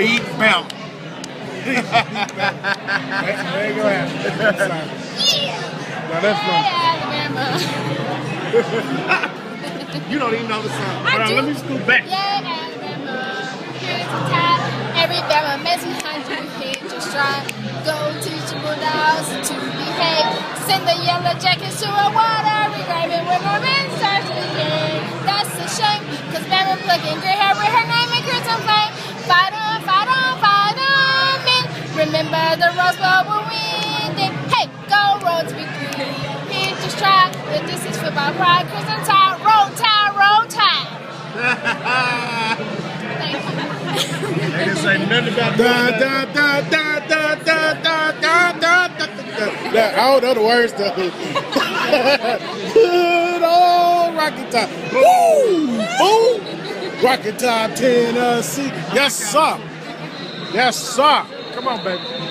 there you go. Yeah. Now that's Alabama. you don't even know the song. I Hold on, do. let me scoot back. Yeah, Alabama. Here's the tie. Every mess behind you. Hit your stride. Go teach your bulldogs to behave. Send the yellow jackets to a water. Regrave it when our men starts to. That's a shame. Cause Bama plugging gray Remember the Rose Bowl will win. Then, hey, go road to be green. Hit your stride. But this is football pride. Crimson tide. Roll tide, roll tide. Thank you. They didn't say nothing about da da da da da da da da da da da. That, I don't know the words though. Good old Rocky Top. Woo! Boom! Rocky Top Tennessee. Yes, sir. Yes, sir. Come on, baby.